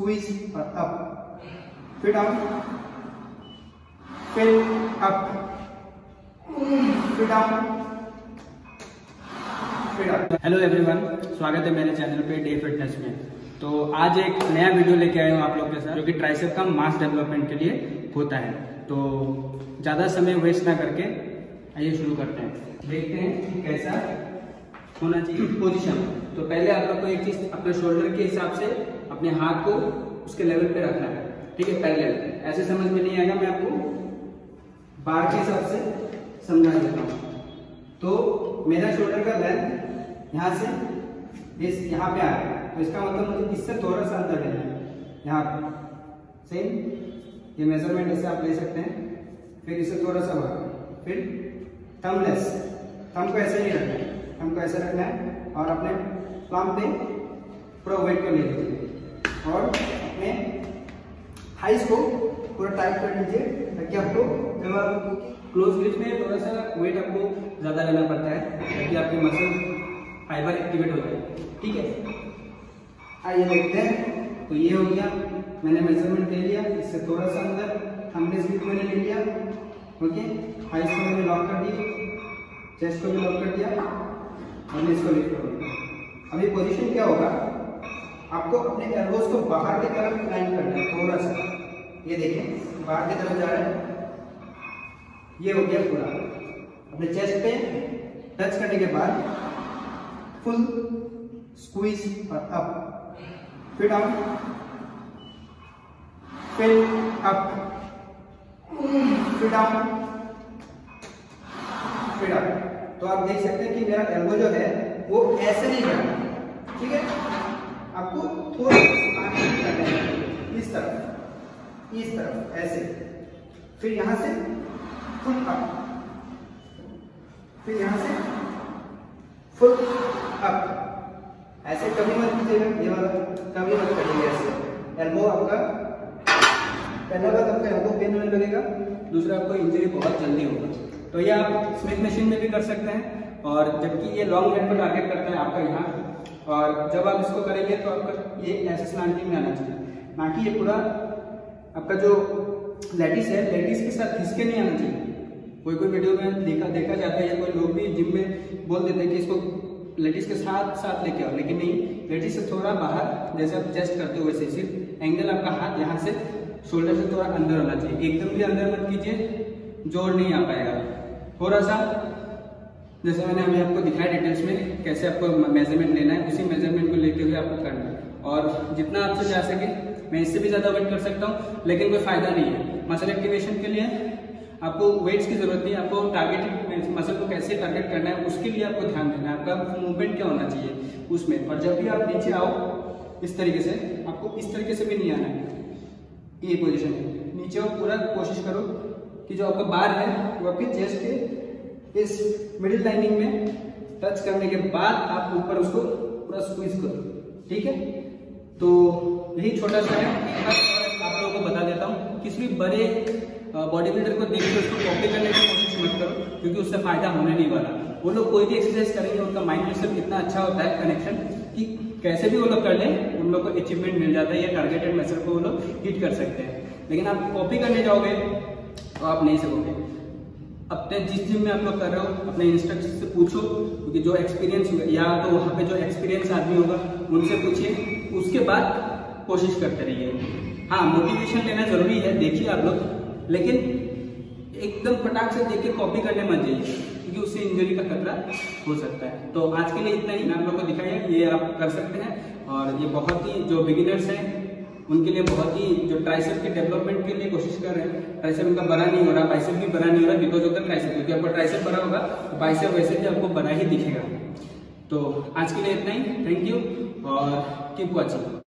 squeeze और up. फिर down फिर अप फिर डाउन हेलो एवरीवन स्वागत है मेरे चैनल पे डे फिटनेस में. तो आज एक नया वीडियो लेके आया हूँ आप लोग के साथ, जो कि ट्राइसेप का मास डेवलपमेंट के लिए होता है. तो ज़्यादा समय वेस्ट ना करके आइए शुरू करते हैं. देखते हैं कैसा होना चाहिए पोजीशन तो पहले आप लोग को एक चीज़ अपने शोल्डर के हिसाब से अपने हाथ को उसके लेवल पे रखना है। ठीक है पहले ऐसे समझ में नहीं आएगा, मैं आपको बार के हिसाब से समझा देता हूँ। तो मेरा शोल्डर का लेंथ यहाँ से इस यहाँ पे आ रहा है। तो इसका मतलब मुझे इससे थोड़ा सा अंदर लेना है। यहाँ पे। सेम ये मेज़रमेंट ऐसे आप ले सकते हैं। फिर इसे थोड़ा सा बाहर फिर थमलेस थम को ऐसे नहीं रखना है। थम को ऐसे रखना है और अपने पाम पे पूरा वेट को ले लीजिए। और अपने हाइस को पूरा टाइट कर लीजिए, ताकि आपको क्लोज ग्रिप में थोड़ा सा वेट आपको ज़्यादा लेना पड़ता है, ताकि आपके मसल फाइबर एक्टिवेट हो जाए। ठीक है? आइए देखते हैं। तो ये हो गया, मैंने मेज़रमेंट ले लिया, इससे थोड़ा सा अंदर हमने स्लिप मैंने ले लिया। ओके? हाइस को मैंने लॉक कर दिया चेस्ट को भी लॉक कर दिया और इसको लिफ्ट कर दिया। अभी पोजिशन क्या होगा? आपको अपने एल्बोज को बाहर की तरफ़ लाइन करना है, थोड़ा सा। ये देखें, बाहर की तरफ़ जा रहा है। ये हो गया पूरा। अपने चेस्ट पे टच करने के बाद फुल स्क्वीज और अप फिर डाउन फिर अप फिर डाउन फिर अप तो आप देख सकते हैं कि मेरा एल्बो जो है, वो ऐसे नहीं जाना ठीक है? आपको थोड़ा इस तरफ़ इस तरफ़, ऐसे। फिर यहाँ से फुल अप। फिर यहाँ से फुल अप। ऐसे कभी मत कीजिएगा, ये वाला कभी मत करिएगा ऐसे। एल्बो आपका, पहला बात आपका एल्बो पेन होने लगेगा। दूसरा आपको इंजरी बहुत जल्दी होगा। तो ये आप स्मिथ मशीन में भी कर सकते हैं। और जबकि ये लॉन्ग लेग को टारगेट करता है आपका यहाँ। और जब आप इसको करेंगे तो आपका ये ऐसे स्लांटिंग में आना चाहिए। ना कि ये पूरा आपका जो लेटिस है लेटिस के साथ खिसके नहीं आना चाहिए। कोई कोई वीडियो में देखा देखा जाता है या कोई लोग भी जिम में बोल देते हैं कि इसको लेटिस के साथ साथ लेके आओ, लेकिन नहीं। लेटिस से थोड़ा बाहर, जैसे आप चेस्ट करते हो वैसे सिर्फ़ एंगल आपका हाथ यहाँ से शोल्डर से थोड़ा अंदर होना चाहिए। एकदम भी अंदर मत कीजिए, ज़ोर नहीं आ पाएगा। थोड़ा सा जैसे मैंने अभी आपको दिखाया डिटेल्स में कैसे आपको मेज़रमेंट लेना है, उसी मेज़रमेंट को लेते हुए आपको करना है। और जितना आपसे जा सके, मैं इससे भी ज़्यादा वेट कर सकता हूँ, लेकिन कोई फ़ायदा नहीं है। मसल एक्टिवेशन के लिए आपको वेट्स की ज़रूरत नहीं, आपको टारगेटेड मसल को कैसे टारगेट करना है, उसके लिए आपको ध्यान देना है। आपका मूवमेंट क्या होना चाहिए उसमें। और जब भी आप नीचे आओ, इस तरीके से, आपको इस तरीके से भी नहीं आना है। ये पोजिशन है। नीचे आओ, पूरा कोशिश करो कि जो आपका बार है, वो आपके चेस्ट के इस मिडिल लाइनिंग में टच करने के बाद आप ऊपर उसको पूरा स्क्वीज करो, ठीक है? तो यही छोटा सा है। आप लोगों को बता देता हूँ, किसी भी बड़े बॉडी बिल्डर को देख के उसको कॉपी करने की कोशिश मत करो, क्योंकि उससे फ़ायदा होने नहीं वाला। वो लोग कोई भी एक्सरसाइज करेंगे, उनका माइंड में इतना अच्छा होता है कनेक्शन कि कैसे भी वो लोग कर ले, उन लोग को अचीवमेंट मिल जाता है या टारगेटेड मेथड को वो लोग हिट कर सकते हैं। लेकिन आप कॉपी करने जाओगे तो आप नहीं सकोगे अपने जिस जिम में आप लोग कर रहे हो, अपने इंस्ट्रक्टर से पूछो, क्योंकि जो एक्सपीरियंस या तो वहाँ पे जो एक्सपीरियंस आदमी होगा, उनसे पूछिए। उसके बाद कोशिश करते रहिए। हाँ मोटिवेशन लेना ज़रूरी है, देखिए आप लोग। लेकिन एकदम फटाक से देख के कॉपी करने मत जाइए, क्योंकि उससे इंजरी का खतरा हो सकता है। तो आज के लिए इतना ही। मैं आप लोग को दिखाया ये आप कर सकते हैं। और ये बहुत ही जो बिगिनर्स हैं उनके लिए बहुत ही, जो ट्राइसेप के डेवलपमेंट के लिए कोशिश कर रहे हैं ट्राइसेप उनका बना नहीं हो रहा बाइसेप भी बना नहीं हो रहा बिकॉज़ ऑफ़ द ट्राइसेप क्योंकि आपका ट्राइसेप बना होगा तो बाइसेप वैसे भी आपको बना ही दिखेगा। तो आज के लिए इतना ही थैंक यू और कीप वॉचिंग